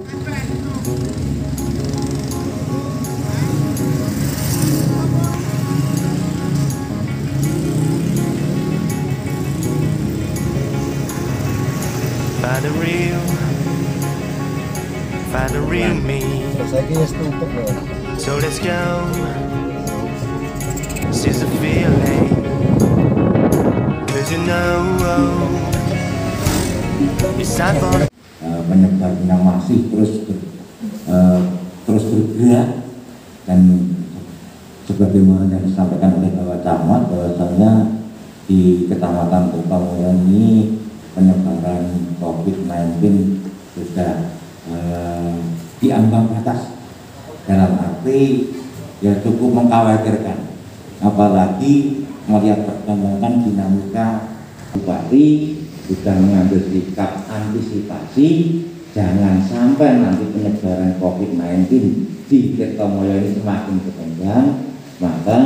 Find the real, find the real me. So let's go. This is a feeling. Cause you know, oh, it's time for. Uh, penyebarannya masih terus ber, uh, terus bergerak. Dan sebagaimana yang disampaikan oleh Bapak Camat bahwasanya di Kecamatan Kota ini penyebaran COVID-19 sudah uh, diambang batas. Dalam arti ya cukup mengkhawatirkan. Apalagi melihat perkembangan dinamika Bupati sudah mengambil sikap antisipasi jangan sampai nanti penyebaran COVID-19 di Kertomoyo ini semakin berkembang. Maka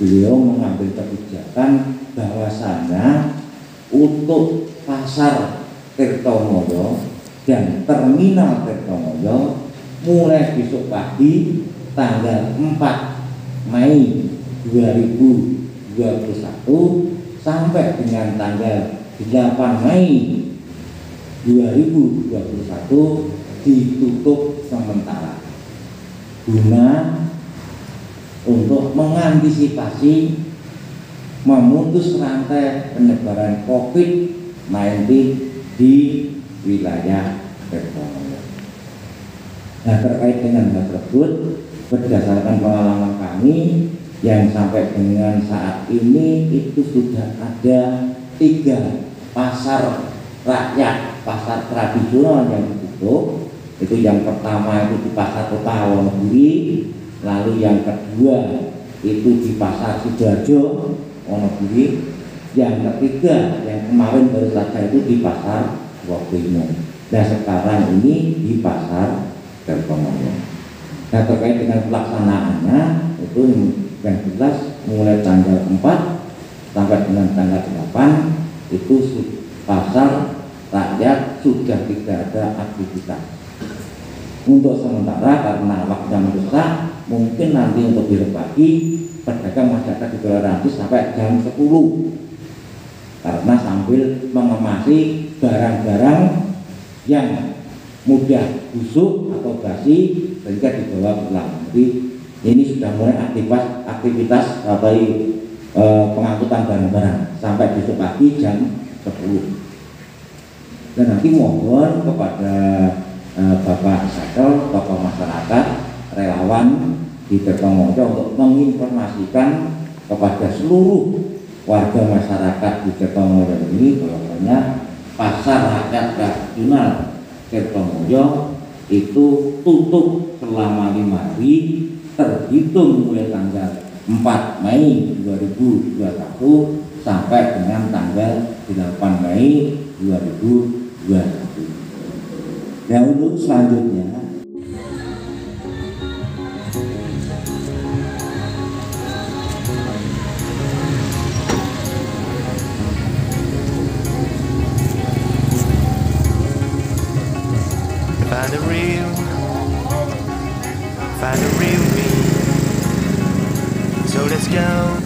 beliau mengambil kebijakan bahwasanya untuk pasar Kertomoyo dan terminal Kertomoyo mulai besok pagi tanggal 4 Mei 2021 sampai dengan tanggal 8 Mei 2021 ditutup sementara guna untuk mengantisipasi memutus rantai penyebaran COVID-19 di wilayah Kertomoyo. Nah terkait dengan hal tersebut berdasarkan pengalaman kami yang sampai dengan saat ini itu sudah ada tiga pasar rakyat, pasar tradisional yang ditutup. Itu yang pertama itu di pasar kota Wonogiri, lalu yang kedua itu di pasar Sidoarjo Wonogiri, yang ketiga yang kemarin baru saja itu di pasar Wogino. Nah sekarang ini di pasar Kertomoyo. Nah terkait dengan pelaksanaannya itu yang jelas mulai tanggal 4 sampai dengan tanggal 8 itu pasar rakyat sudah tidak ada aktivitas. Untuk sementara karena waktunya mendesak mungkin nanti untuk besok pagi pedagang ada ditoleransi sampai jam 10 karena sambil mengemasi barang-barang yang mudah busuk atau basi sehingga dibawa pulang. Jadi ini sudah mulai aktivitas aktivitas apa e, pengangkutan barang-barang. Sampai besok pagi jam 10 dan nanti mohon kepada e, Bapak Sadol, tokoh masyarakat, relawan di Kertomojo untuk menginformasikan kepada seluruh warga masyarakat di Kertomojo ini bahwasanya pasar rakyat tradisional Kertomojo itu tutup selama lima hari terhitung mulai tanggal 4 Mei 2021 sampai dengan tanggal 8 Mei 2021. Nah untuk selanjutnya Find the real, find the real me. So let's go.